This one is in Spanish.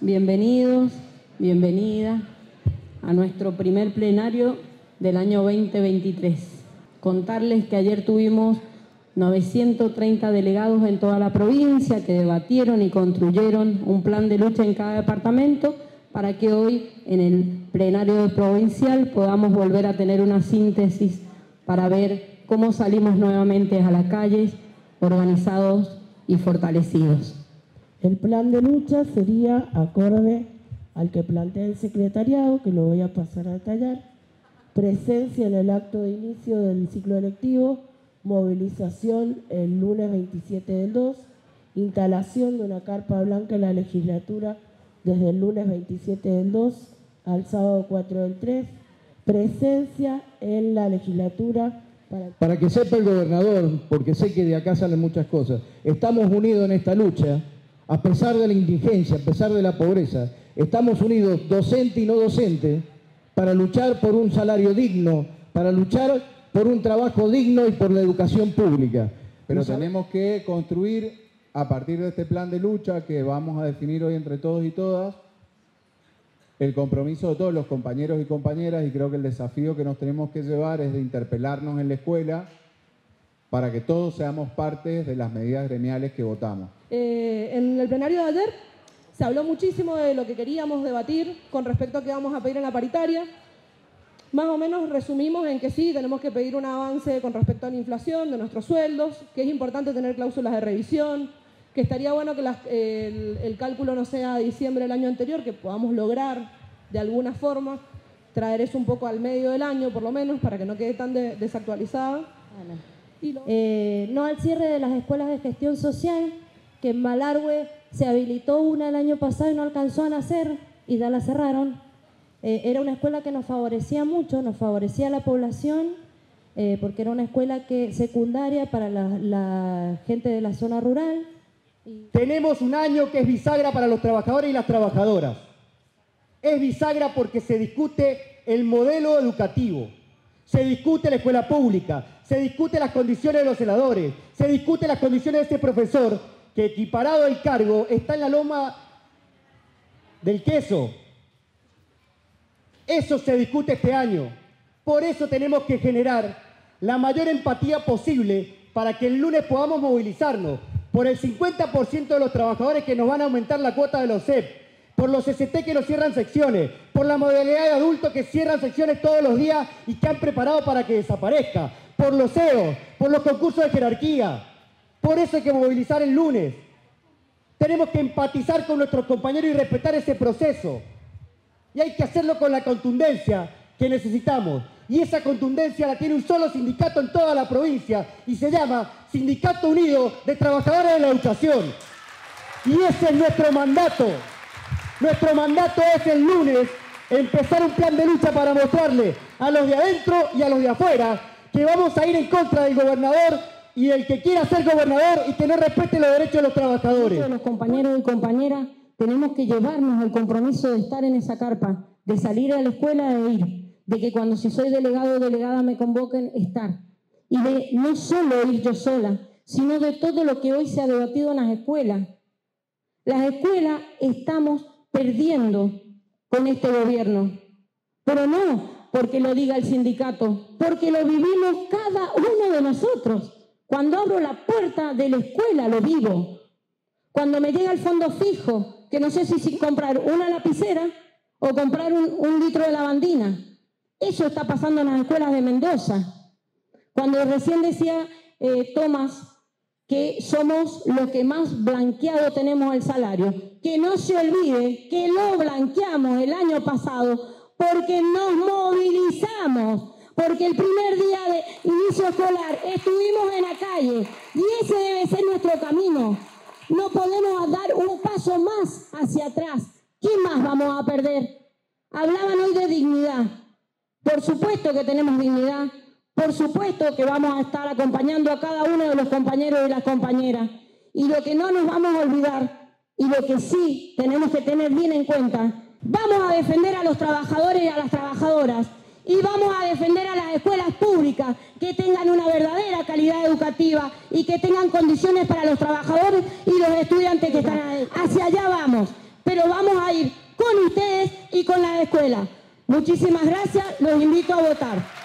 bienvenidos, bienvenida a nuestro primer plenario del año 2023. Contarles que ayer tuvimos 930 delegados en toda la provincia que debatieron y construyeron un plan de lucha en cada departamento para que hoy en el plenario provincial podamos volver a tener una síntesis para ver cómo salimos nuevamente a las calles organizados y fortalecidos. El plan de lucha sería acorde al que plantea el secretariado, que lo voy a pasar a detallar, presencia en el acto de inicio del ciclo electivo, movilización el lunes 27 del 2, instalación de una carpa blanca en la legislatura desde el lunes 27 del 2 al sábado 4 del 3, presencia en la legislatura para... para que sepa el gobernador, porque sé que de acá salen muchas cosas, estamos unidos en esta lucha, a pesar de la indigencia, a pesar de la pobreza, estamos unidos docente y no docente para luchar por un salario digno, para luchar por un trabajo digno y por la educación pública. Pero tenemos que construir a partir de este plan de lucha que vamos a definir hoy entre todos y todas, el compromiso de todos los compañeros y compañeras y creo que el desafío que nos tenemos que llevar es de interpelarnos en la escuela para que todos seamos parte de las medidas gremiales que votamos. Eh, en el plenario de ayer se habló muchísimo de lo que queríamos debatir con respecto a qué vamos a pedir en la paritaria. Más o menos resumimos en que sí, tenemos que pedir un avance con respecto a la inflación de nuestros sueldos, que es importante tener cláusulas de revisión, que estaría bueno que el, cálculo no sea diciembre del año anterior, que podamos lograr de alguna forma traer eso un poco al medio del año, por lo menos, para que no quede tan desactualizada. Eh, no al cierre de las escuelas de gestión social, que en Malargüe se habilitó una el año pasado y no alcanzó a nacer y ya la cerraron. Eh, era una escuela que nos favorecía mucho, nos favorecía a la población, eh, porque era una escuela que, secundaria para la gente de la zona rural. Tenemos un año que es bisagra para los trabajadores y las trabajadoras. Es bisagra porque se discute el modelo educativo, se discute la escuela pública, se discute las condiciones de los senadores, se discute las condiciones de este profesor que equiparado al cargo está en la loma del queso. Eso se discute este año. Por eso tenemos que generar la mayor empatía posible para que el lunes podamos movilizarnos, por el 50% de los trabajadores que nos van a aumentar la cuota de los CEP, por los ST que nos cierran secciones, por la modalidad de adultos que cierran secciones todos los días y que han preparado para que desaparezca, por los CEOs, por los concursos de jerarquía. Por eso hay que movilizar el lunes. Tenemos que empatizar con nuestros compañeros y respetar ese proceso. Y hay que hacerlo con la contundencia que necesitamos. Y esa contundencia la tiene un solo sindicato en toda la provincia y se llama Sindicato Unido de Trabajadores de la Educación. Y ese es nuestro mandato. Nuestro mandato es el lunes empezar un plan de lucha para mostrarle a los de adentro y a los de afuera que vamos a ir en contra del gobernador y el que quiera ser gobernador y que no respete los derechos de los trabajadores. Los compañeros y compañeras tenemos que llevarnos el compromiso de estar en esa carpa, de salir a la escuela e ir, de que cuando si soy delegado o delegada me convoquen, estar y de no solo ir yo sola, sino de todo lo que hoy se ha debatido en las escuelas. Las escuelas estamos perdiendo con este gobierno, pero no porque lo diga el sindicato, porque lo vivimos cada uno de nosotros. Cuando abro la puerta de la escuela lo vivo. Cuando me llega el fondo fijo, que no sé si, comprar una lapicera o comprar un, un litro de lavandina. Eso está pasando en las escuelas de Mendoza. Cuando recién decía eh, Tomás que somos los que más blanqueado tenemos el salario, que no se olvide que lo blanqueamos el año pasado porque nos movilizamos, porque el primer día de inicio escolar estuvimos en la calle y ese debe ser nuestro camino. No podemos dar un paso más hacia atrás. ¿Qué más vamos a perder? Hablaban hoy de dignidad. Por supuesto que tenemos dignidad, por supuesto que vamos a estar acompañando a cada uno de los compañeros y las compañeras. Y lo que no nos vamos a olvidar y lo que sí tenemos que tener bien en cuenta, vamos a defender a los trabajadores y a las trabajadoras y vamos a defender a las escuelas públicas que tengan una verdadera calidad educativa y que tengan condiciones para los trabajadores y los estudiantes que están ahí. Hacia allá vamos, pero vamos a ir con la escuela. Muchísimas gracias, los invito a votar.